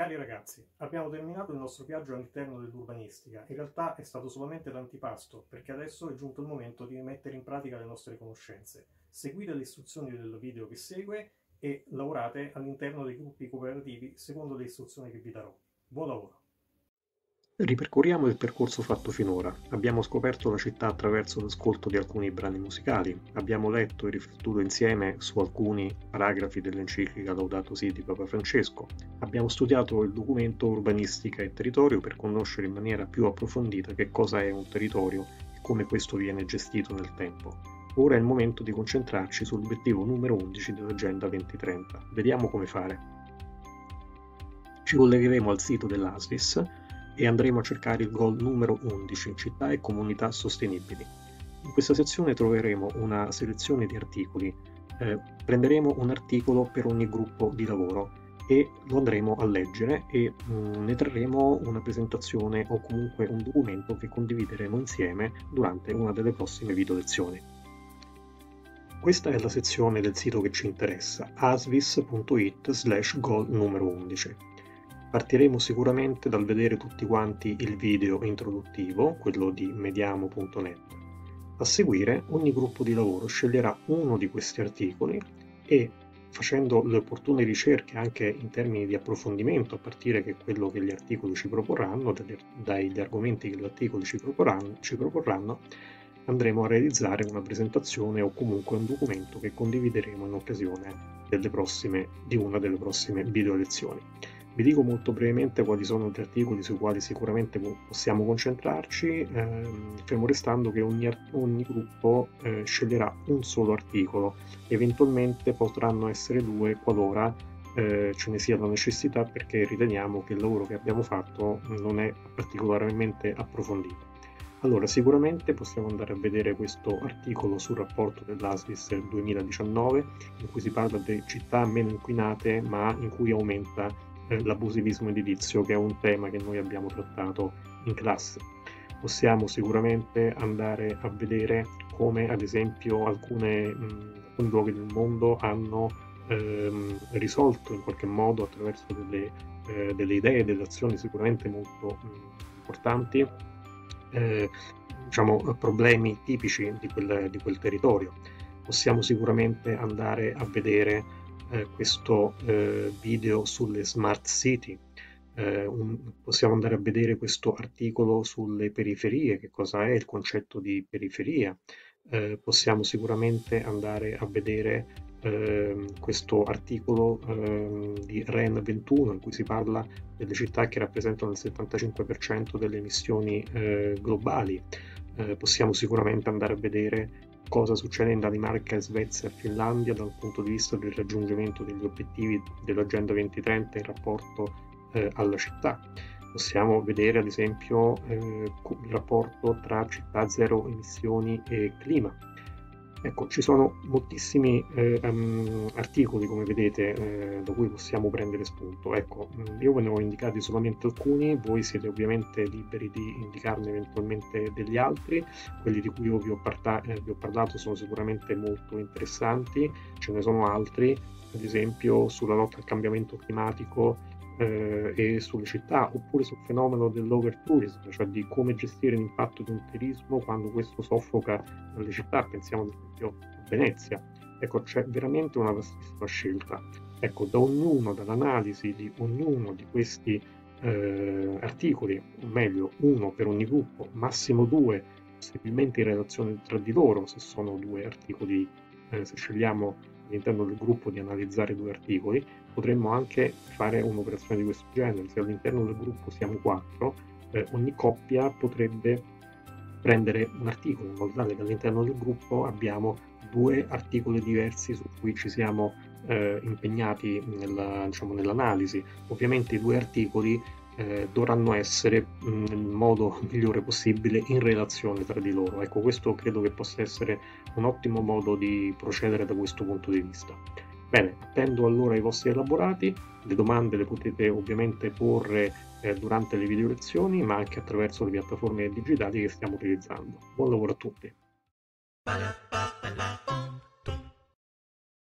Cari ragazzi, abbiamo terminato il nostro viaggio all'interno dell'urbanistica. In realtà è stato solamente l'antipasto, perché adesso è giunto il momento di mettere in pratica le nostre conoscenze. Seguite le istruzioni del video che segue e lavorate all'interno dei gruppi cooperativi secondo le istruzioni che vi darò. Buon lavoro! Ripercorriamo il percorso fatto finora. Abbiamo scoperto la città attraverso l'ascolto di alcuni brani musicali, abbiamo letto e riflettuto insieme su alcuni paragrafi dell'enciclica Laudato Si di Papa Francesco, abbiamo studiato il documento Urbanistica e Territorio per conoscere in maniera più approfondita che cosa è un territorio e come questo viene gestito nel tempo. Ora è il momento di concentrarci sull'obiettivo numero 11 dell'Agenda 2030. Vediamo come fare. Ci collegheremo al sito dell'ASVIS e andremo a cercare il goal numero 11, città e comunità sostenibili. In questa sezione troveremo una selezione di articoli. Eh, prenderemo un articolo per ogni gruppo di lavoro e lo andremo a leggere e mh, mm, ne trarremo una presentazione o comunque un documento che condivideremo insieme durante una delle prossime video lezioni. Questa è la sezione del sito che ci interessa, asvis.it slash goal numero 11. Partiremo sicuramente dal vedere tutti quanti il video introduttivo, quello di mediamo.net. A seguire ogni gruppo di lavoro sceglierà uno di questi articoli e facendo le opportune ricerche anche in termini di approfondimento a partire da quello che gli articoli ci proporranno, dagli argomenti che gli articoli ci proporranno, ci proporranno, andremo a realizzare una presentazione o comunque un documento che condivideremo in occasione prossime, di una delle prossime video lezioni. Vi dico molto brevemente quali sono gli articoli sui quali sicuramente possiamo concentrarci, ehm, fermo restando che ogni, ogni gruppo eh, sceglierà un solo articolo, eventualmente potranno essere due qualora eh, ce ne sia la necessità perché riteniamo che il lavoro che abbiamo fatto non è particolarmente approfondito. Allora, sicuramente possiamo andare a vedere questo articolo sul rapporto dell'ASVIS del 2019, in cui si parla di città meno inquinate, ma in cui aumenta eh, l'abusivismo edilizio, che è un tema che noi abbiamo trattato in classe. Possiamo sicuramente andare a vedere come ad esempio alcune, mh, alcuni luoghi del mondo hanno ehm, risolto in qualche modo attraverso delle, eh, delle idee, delle azioni sicuramente molto mh, importanti, eh, diciamo, problemi tipici di quel, di quel territorio. Possiamo sicuramente andare a vedere eh, questo eh, video sulle smart city. Eh, un, possiamo andare a vedere questo articolo sulle periferie, che cosa è il concetto di periferia. Eh, possiamo sicuramente andare a vedere ehm, questo articolo ehm, di REN 21 in cui si parla delle città che rappresentano il 75% delle emissioni eh, globali. Possiamo sicuramente andare a vedere cosa succede in Danimarca, Svezia e Finlandia dal punto di vista del raggiungimento degli obiettivi dell'Agenda 2030 in rapporto eh, alla città. Possiamo vedere ad esempio eh, il rapporto tra città zero emissioni e clima Ecco, ci sono moltissimi eh, um, articoli, come vedete, eh, da cui possiamo prendere spunto. Ecco, mm, io ve ne ho indicati solamente alcuni, voi siete ovviamente liberi di indicarne eventualmente degli altri. Quelli di cui io vi ho, parta- eh, vi ho parlato sono sicuramente molto interessanti, ce ne sono altri, ad esempio sulla lotta al cambiamento climatico eh, e sulle città, oppure sul fenomeno dell'overtourism, cioè di come gestire l'impatto di un turismo quando questo soffoca le città, pensiamo ad esempio a Venezia. Ecco, c'è veramente una vastissima scelta. Ecco, da ognuno, dall'analisi di ognuno di questi eh, articoli, o meglio, uno per ogni gruppo, massimo due, possibilmente in relazione tra di loro, se sono due articoli, eh, se scegliamo all'interno del gruppo di analizzare due articoli, potremmo anche fare un'operazione di questo genere. Se all'interno del gruppo siamo quattro, eh, ogni coppia potrebbe prendere un articolo, in modo tale che all'interno del gruppo abbiamo due articoli diversi su cui ci siamo eh, impegnati nella, diciamo, nell'analisi. Ovviamente i due articoli eh, dovranno essere mh, nel modo migliore possibile in relazione tra di loro. Ecco, questo credo che possa essere un ottimo modo di procedere da questo punto di vista. Bene, attendo allora i vostri elaborati, le domande le potete ovviamente porre eh, durante le video lezioni, ma anche attraverso le piattaforme digitali che stiamo utilizzando. Buon lavoro a tutti!